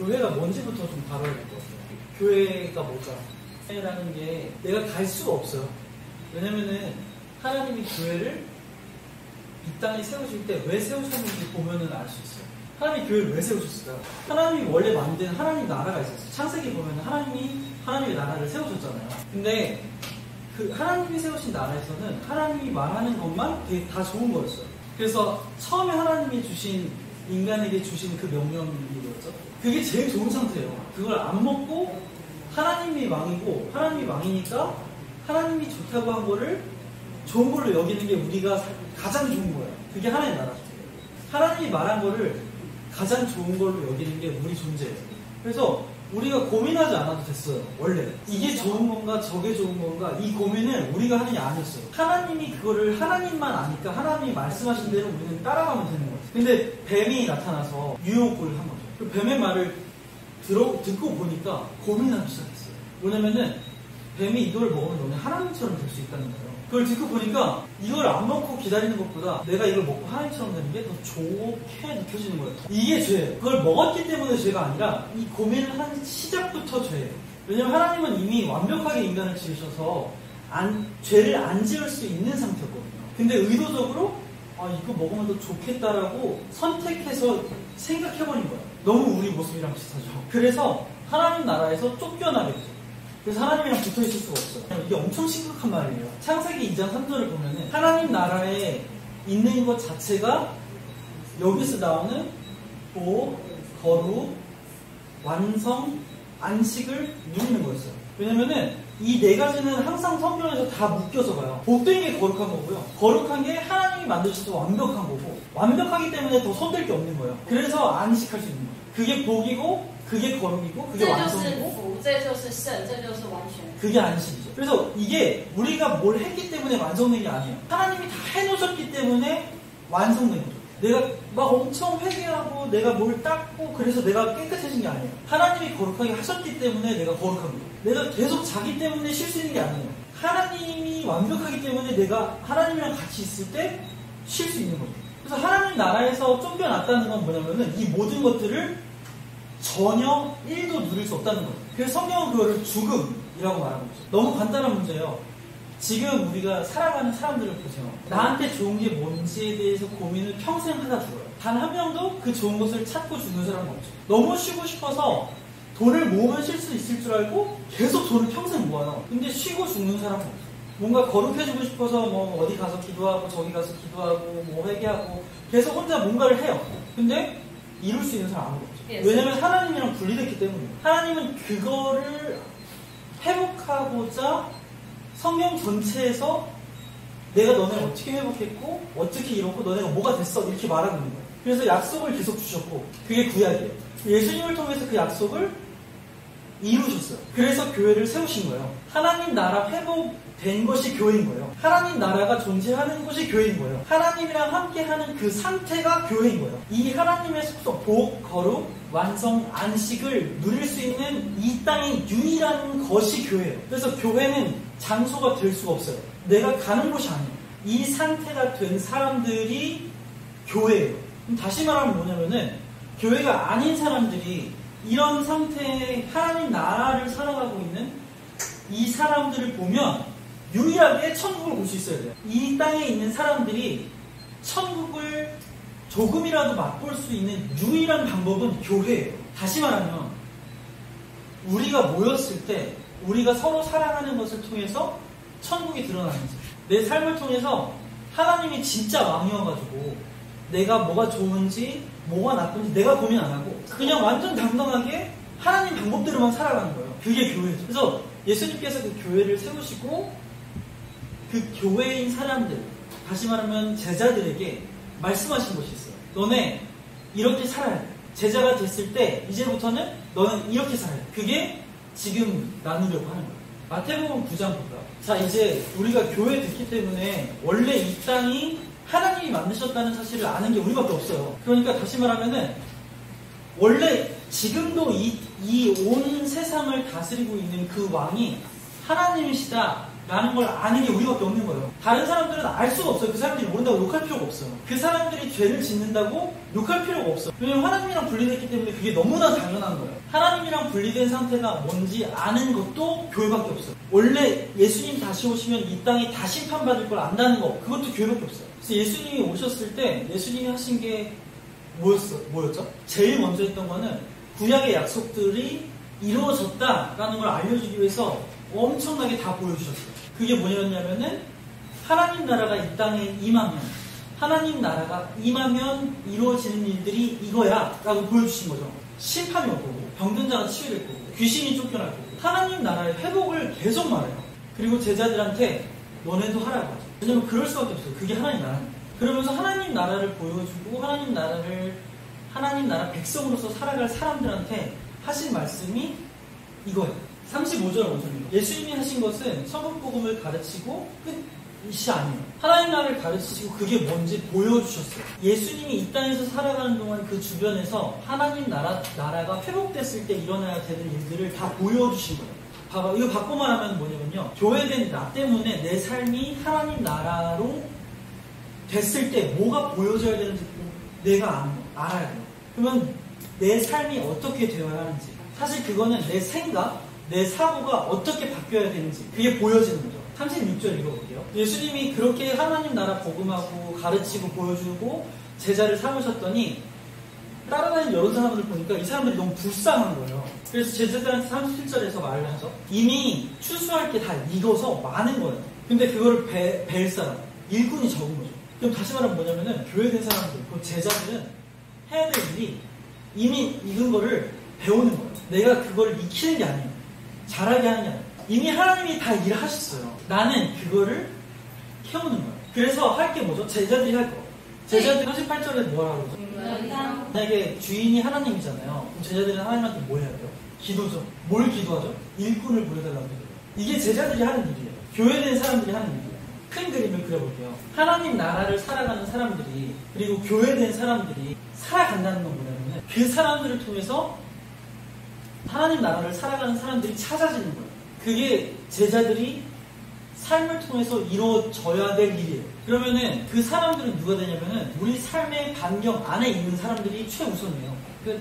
교회가 뭔지부터 좀 다뤄야 될 것 같아요. 교회가 뭘까? 교회라는 게 내가 갈 수가 없어요. 왜냐면은 하나님이 교회를 이 땅에 세우실 때 왜 세우셨는지 보면은 알 수 있어요. 하나님이 교회를 왜 세우셨을까요? 하나님이 원래 만든 하나님 나라가 있었어요. 창세기 보면 하나님이 하나님의 나라를 세우셨잖아요. 근데 그 하나님이 세우신 나라에서는 하나님이 말하는 것만 되게 다 좋은 거였어요. 그래서 처음에 하나님이 주신 인간에게 주신 그 명령이 뭐였죠? 그게 제일 좋은 상태예요. 그걸 안 먹고 하나님이 왕이고 하나님이 왕이니까 하나님이 좋다고 한 거를 좋은 걸로 여기는 게 우리가 가장 좋은 거예요. 그게 하나님 나라죠. 하나님이 말한 거를 가장 좋은 걸로 여기는 게 우리 존재예요. 그래서 우리가 고민하지 않아도 됐어요. 원래 이게 좋은 건가 저게 좋은 건가 이 고민을 우리가 하는 게 아니었어요. 하나님이 그거를 하나님만 아니까 하나님이 말씀하신 대로 우리는 따라가면 되는 거예요. 근데 뱀이 나타나서 유혹을 한 거죠. 그 뱀의 말을 들어, 듣고 보니까 고민하기 시작했어요. 뭐냐면은 뱀이 이걸 먹으면 너네 하나님처럼 될 수 있다는 거예요. 그걸 듣고 보니까 이걸 안 먹고 기다리는 것보다 내가 이걸 먹고 하나님처럼 되는 게 더 좋게 느껴지는 거예요. 이게 죄예요. 그걸 먹었기 때문에 죄가 아니라 이 고민을 한 시작부터 죄예요. 왜냐면 하나님은 이미 완벽하게 인간을 지으셔서 안, 죄를 안 지을 수 있는 상태였거든요. 근데 의도적으로 아 이거 먹으면 더 좋겠다라고 선택해서 생각해버린 거예요. 너무 우리 모습이랑 비슷하죠. 그래서 하나님 나라에서 쫓겨나게 됐어 하나님이랑 붙어 있을 수가 없어요. 이게 엄청 심각한 말이에요. 창세기 2장 3절을 보면은 하나님 나라에 있는 것 자체가 여기서 나오는 보, 거룩, 완성, 안식을 누리는 거였어요. 왜냐면은 이 네 가지는 항상 성경에서 다 묶여서 가요. 복된 게 거룩한 거고요. 거룩한 게 하나님이 만드셔서 완벽한 거고 완벽하기 때문에 더 손댈 게 없는 거예요. 그래서 안식할 수 있는 거예요. 그게 복이고 그게 거룩이고 그게 완성이고 그게 안식이죠. 그래서 이게 우리가 뭘 했기 때문에 완성된 게 아니에요. 하나님이 다 해놓으셨기 때문에 완성된 거죠. 내가 막 엄청 회개하고 내가 뭘 닦고 그래서 내가 깨끗해진 게 아니에요. 하나님이 거룩하게 하셨기 때문에 내가 거룩합니다. 내가 계속 자기 때문에 실수인 게 아니에요. 하나님이 완벽하기 때문에 내가 하나님이랑 같이 있을 때 쉴 수 있는 거예요. 그래서 하나님 나라에서 쫓겨났다는 건 뭐냐면은 이 모든 것들을 전혀 1도 누릴 수 없다는 거예요. 그래서 성경은 그거를 죽음이라고 말하는 거죠. 너무 간단한 문제예요. 지금 우리가 살아가는 사람들을 보세요. 나한테 좋은 게 뭔지에 대해서 고민을 평생 하다 죽어요. 단 한 명도 그 좋은 것을 찾고 죽는 사람은 없죠. 너무 쉬고 싶어서 돈을 모으면 쉴 수 있을 줄 알고 계속 돈을 평생 모아요. 근데 쉬고 죽는 사람은 없어요. 뭔가 거룩해지고 싶어서 뭐 어디 가서 기도하고 저기 가서 기도하고 뭐 회개하고 계속 혼자 뭔가를 해요. 근데 이룰 수 있는 사람 아무도 왜냐면 하나님이랑 분리됐기 때문에 하나님은 그거를 회복하고자 성경 전체에서 내가 너네를 어떻게 회복했고 어떻게 이뤘고 너네가 뭐가 됐어 이렇게 말하고 있는 거예요. 그래서 약속을 계속 주셨고 그게 구약이에요. 예수님을 통해서 그 약속을 이루셨어요. 그래서 교회를 세우신 거예요. 하나님 나라 회복된 것이 교회인 거예요. 하나님 나라가 존재하는 것이 교회인 거예요. 하나님이랑 함께하는 그 상태가 교회인 거예요. 이 하나님의 속성, 복, 거룩, 완성, 안식을 누릴 수 있는 이 땅의 유일한 것이 교회예요. 그래서 교회는 장소가 될 수가 없어요. 내가 가는 곳이 아니에요. 이 상태가 된 사람들이 교회예요. 다시 말하면 뭐냐면은 교회가 아닌 사람들이 이런 상태의 하나님 나라를 살아가고 있는 이 사람들을 보면 유일하게 천국을 볼 수 있어야 돼요. 이 땅에 있는 사람들이 천국을 조금이라도 맛볼 수 있는 유일한 방법은 교회예요. 다시 말하면 우리가 모였을 때 우리가 서로 사랑하는 것을 통해서 천국이 드러나는 거죠. 내 삶을 통해서 하나님이 진짜 왕이어가지고 내가 뭐가 좋은지 뭐가 나쁜지 내가 고민 안 하고 그냥 완전 당당하게 하나님 방법대로만 살아가는 거예요. 그게 교회죠. 그래서 예수님께서 그 교회를 세우시고 그 교회인 사람들, 다시 말하면 제자들에게 말씀하신 것이 있어요. 너네 이렇게 살아야 돼. 제자가 됐을 때 이제부터는 너는 이렇게 살아야 돼. 그게 지금 나누려고 하는 거예요. 마태복음 9장 볼까요? 자 이제 우리가 교회 됐기 때문에 원래 이 땅이 하나님이 만드셨다는 사실을 아는 게 우리밖에 없어요. 그러니까 다시 말하면은 원래 지금도 이 온 세상을 다스리고 있는 그 왕이 하나님이시다 라는 걸 아는 게 우리밖에 없는 거예요. 다른 사람들은 알 수가 없어요. 그 사람들이 모른다고 욕할 필요가 없어요. 그 사람들이 죄를 짓는다고 욕할 필요가 없어. 왜냐면 하나님이랑 분리됐기 때문에 그게 너무나 당연한 거예요. 하나님이랑 분리된 상태가 뭔지 아는 것도 교회밖에 없어요. 원래 예수님 다시 오시면 이 땅이 다 심판받을 걸 안다는 거 그것도 교회밖에 없어요. 그래서 예수님이 오셨을 때 예수님이 하신 게 뭐였어? 뭐였죠? 제일 먼저 했던 거는 구약의 약속들이 이루어졌다라는 걸 알려주기 위해서 엄청나게 다 보여주셨어요. 그게 뭐였냐면은 하나님 나라가 이 땅에 임하면 하나님 나라가 임하면 이루어지는 일들이 이거야 라고 보여주신 거죠. 심판이 올 거고 병든 자가 치유될 거고 귀신이 쫓겨날 거고 하나님 나라의 회복을 계속 말해요. 그리고 제자들한테 너네도 하라고 하죠. 왜냐면 그럴 수밖에 없어요. 그게 하나님 나라입니다. 그러면서 하나님 나라를 보여주고 하나님 나라를 하나님 나라 백성으로서 살아갈 사람들한테 하신 말씀이 이거예요. 35절 원절입니다. 예수님이 하신 것은 성경복음을 가르치고 끝이 아니에요. 하나님 나라를 가르치시고 그게 뭔지 보여주셨어요. 예수님이 이 땅에서 살아가는 동안 그 주변에서 하나님 나라, 나라가 회복됐을 때 일어나야 되는 일들을 다 보여주신 거예요. 봐봐, 이거 바꿔 말하면 뭐냐면요. 교회된 나 때문에 내 삶이 하나님 나라로 됐을 때 뭐가 보여져야 되는지 내가 알아야 돼요. 그러면 내 삶이 어떻게 되어야 하는지. 사실 그거는 내 생각, 내 사고가 어떻게 바뀌어야 되는지 그게 보여지는 거죠. 36절 읽어볼게요. 예수님이 그렇게 하나님 나라 복음하고 가르치고 보여주고 제자를 삼으셨더니 따라다니는 여러 사람들 보니까 이 사람들이 너무 불쌍한 거예요. 그래서 제자들한테 37절에서 말을 하죠. 이미 추수할 게 다 익어서 많은 거예요. 근데 그거를 배, 벨 사람, 일꾼이 적은 거죠. 그럼 다시 말하면 뭐냐면은 교회된 사람들, 그 제자들은 해야 될 일이 이미 익은 거를 배우는 거예요. 내가 그걸 익히는 게 아니에요. 잘하게 아니에요. 이미 하나님이 다 일하셨어요. 나는 그거를 키우는 거예요. 그래서 할 게 뭐죠? 제자들이 할 거. 제자들이 38절에 뭐라고 그러죠? 만약에 주인이 하나님이잖아요. 그럼 제자들은 하나님한테 뭐 해야 돼요? 기도죠. 뭘 기도하죠? 일꾼을 보내달라고 해요. 이게 제자들이 하는 일이에요. 교회된 사람들이 하는 일이에요. 큰 그림을 그려볼게요. 하나님 나라를 살아가는 사람들이 그리고 교회된 사람들이 살아간다는 건 뭐냐면 그 사람들을 통해서 하나님 나라를 살아가는 사람들이 찾아지는 거예요. 그게 제자들이 삶을 통해서 이루어져야 될 일이에요. 그러면은 그 사람들은 누가 되냐면은 우리 삶의 반경 안에 있는 사람들이 최우선이에요. 그